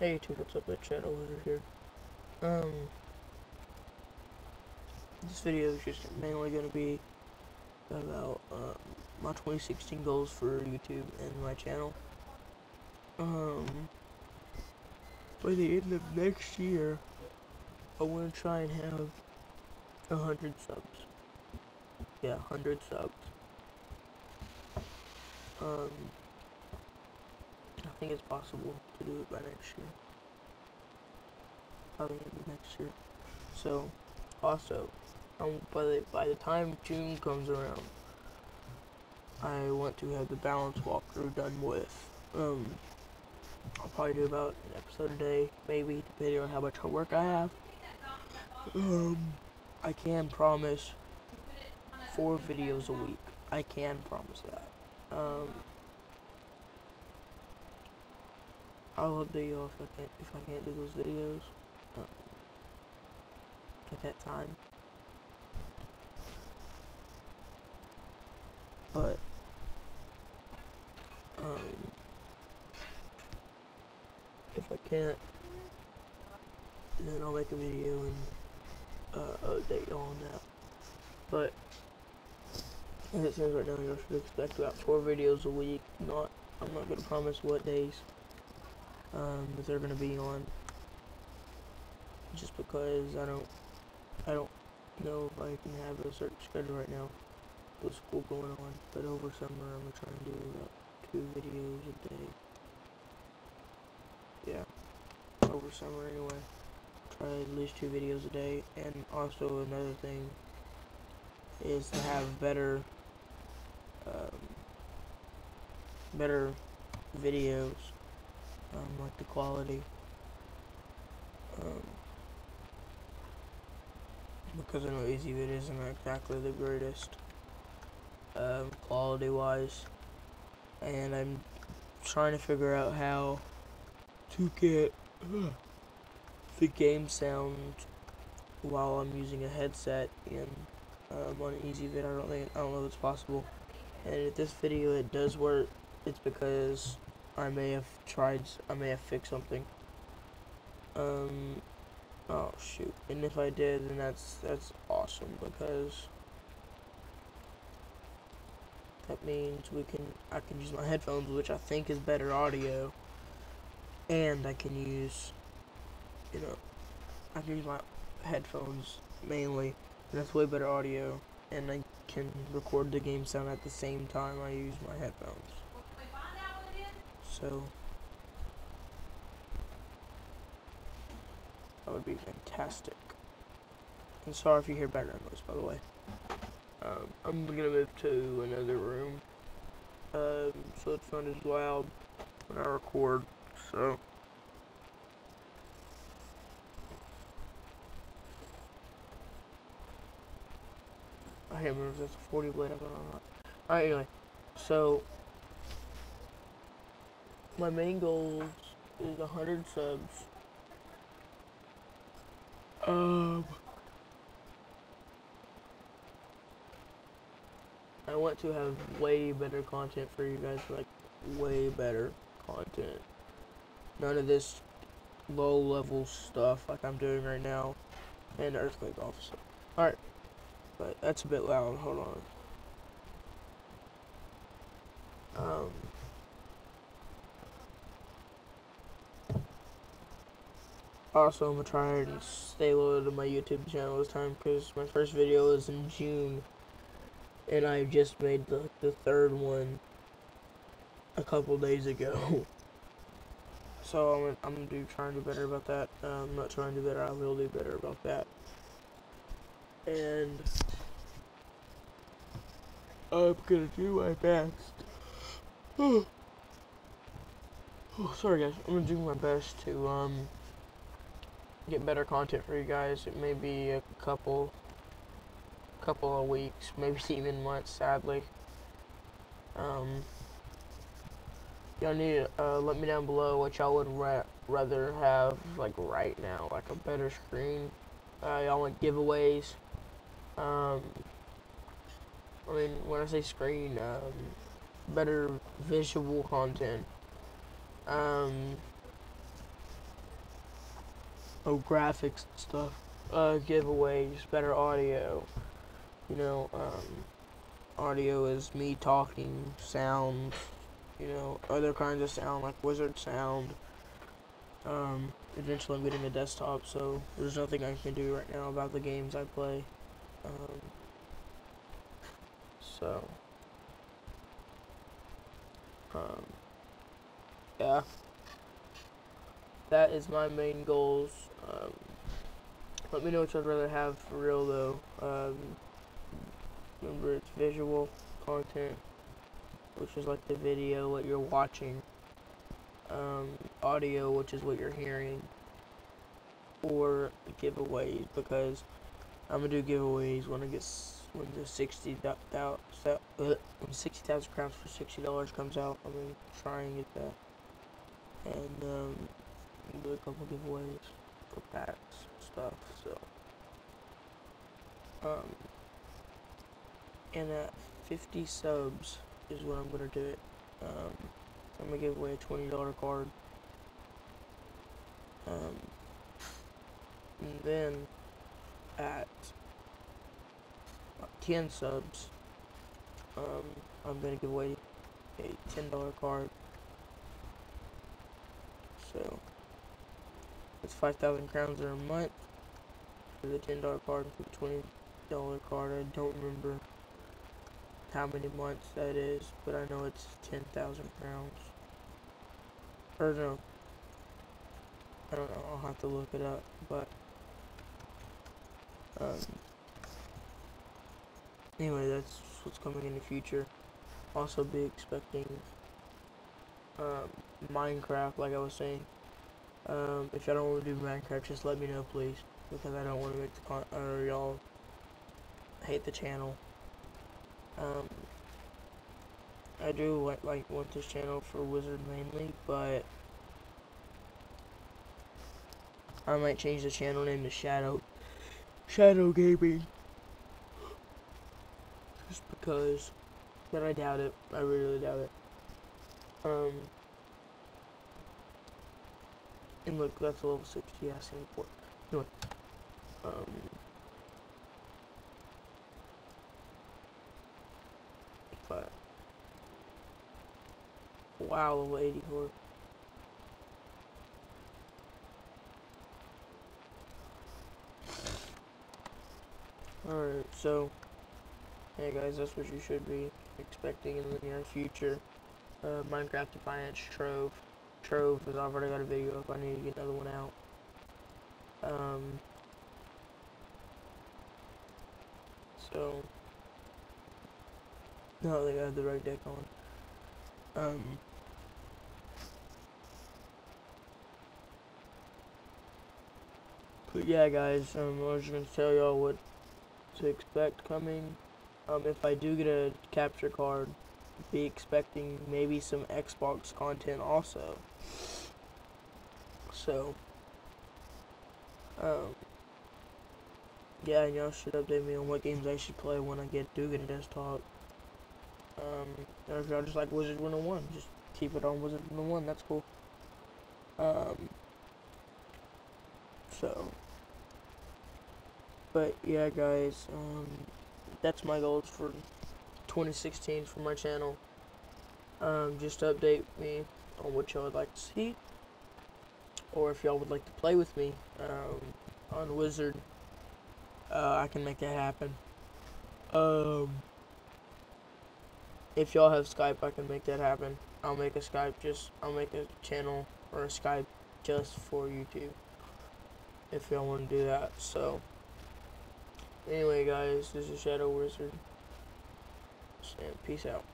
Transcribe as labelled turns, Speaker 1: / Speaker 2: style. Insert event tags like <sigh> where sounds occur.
Speaker 1: Hey YouTube, what's up, Channel over here. Um, this video is just mainly going to be about uh, my 2016 goals for YouTube and my channel. Um, by the end of next year, I want to try and have a hundred subs. Yeah, hundred subs. Um, I think it's possible to do it by next year. Probably next year. So, also, um, by the by the time June comes around, I want to have the balance walkthrough done with. Um, I'll probably do about an episode a day, maybe, depending on how much homework I have. Um, I can promise four videos a week. I can promise that. Um, I'll update y'all if I can't if I can't do those videos um, at that time. But um, if I can't, then I'll make a video and uh, update you all on that. But as it says right now, you should expect about four videos a week. Not, I'm not gonna promise what days um, that they're gonna be on, just because I don't, I don't know if I can have a certain schedule right now with school going on. But over summer, I'm gonna try and do about two videos a day. Yeah, over summer anyway. Try at least two videos a day, and also another thing is to have better, um, better videos um, like the quality. Um, because I know Ezvid isn't exactly the greatest um, quality wise, and I'm trying to figure out how to get the game sound while I'm using a headset in um, on Ezvid. I don't think I don't know if it's possible. And if this video it does work, it's because I may have tried, I may have fixed something. Um, oh shoot. And if I did, then that's, that's awesome because that means we can, I can use my headphones, which I think is better audio. And I can use, you know, I can use my headphones mainly, and that's way better audio. And I can record the game sound at the same time I use my headphones. So that would be fantastic. And sorry if you hear background noise, by the way. Um, I'm gonna move to another room, um, so it's not as loud when I record. So. I can't remember if that's a 40 blade I got or not. Alright, anyway. So, my main goal is 100 subs. Um, I want to have way better content for you guys, like way better content. None of this low level stuff like I'm doing right now. And Earthquake Officer. Alright. But that's a bit loud. Hold on. Um. Also, I'm gonna try and stay loyal to my YouTube channel this time because my first video is in June, and I just made the the third one a couple days ago. <laughs> so I'm gonna, I'm gonna do trying to do better about that. Uh, I'm not trying to do better. I will do better about that. And I'm gonna do my best. <sighs> oh, sorry guys. I'm gonna do my best to um get better content for you guys. It may be a couple couple of weeks, <laughs> maybe even months, sadly. Um, y'all need to uh, let me down below what y'all would ra rather have, like, right now. Like, a better screen. Uh, y'all want giveaways. Um, I mean, when I say screen, um, better visual content. Um, oh graphics and stuff, uh, giveaways, better audio. You know, um, audio is me talking, sound, you know, other kinds of sound like wizard sound. Um, eventually I'm getting a desktop, so there's nothing I can do right now about the games I play. Um, so, um, yeah, that is my main goals. Um, let me know what you'd rather have for real though. Um, remember, it's visual content, which is like the video, what you're watching. Um, audio, which is what you're hearing, or giveaways, because I'm gonna do giveaways when it gets when the sixty thousand uh, when sixty thousand crowns for sixty dollars comes out. I'm gonna try and get that, and um, do a couple giveaways for packs stuff. So, um, and at fifty subs is when I'm gonna do it. Um, I'm gonna give away a twenty dollar card. Um, and then at 10 subs, um, I'm gonna give away a $10 card. So, it's 5,000 crowns in a month for the $10 card, for the $20 card. I don't remember how many months that is, but I know it's 10,000 crowns. Or no, I don't know, I'll have to look it up, but um, anyway, that's what's coming in the future. Also be expecting um, Minecraft, like I was saying. Um, if y'all don't want to do Minecraft, just let me know, please, because I don't want to make the con or y'all hate the channel. Um, I do like, like want this channel for Wizard mainly, but I might change the channel name to Shadow Shadow Gaming. Just because. But I doubt it. I really doubt it. Um. And look, that's a level 60 asking for. Anyway. Um. But. Wow, level 84. Alright, so, hey guys, that's what you should be expecting in the near future. Uh, Minecraft Defiance Trove. Trove, because I've already got a video up, I need to get another one out. Um, so, now they got the right deck on. Um, but yeah, guys, um, I was just gonna tell y'all what to expect coming. Um, if I do get a capture card, be expecting maybe some Xbox content also. So, um, yeah, y'all should update me on what games I should play when I get do get a desktop. Um, or if y'all just like Wizard 101, just keep it on Wizard 101, that's cool. Um, so, but yeah, guys, um, that's my goals for 2016 for my channel. Um, just update me on what y'all would like to see, or if y'all would like to play with me um, on Wizard, uh, I can make that happen. Um, if y'all have Skype, I can make that happen. I'll make a Skype just, I'll make a channel or a Skype just for YouTube. If y'all want to do that, so. Anyway, guys, this is Shadow Wizard. And peace out.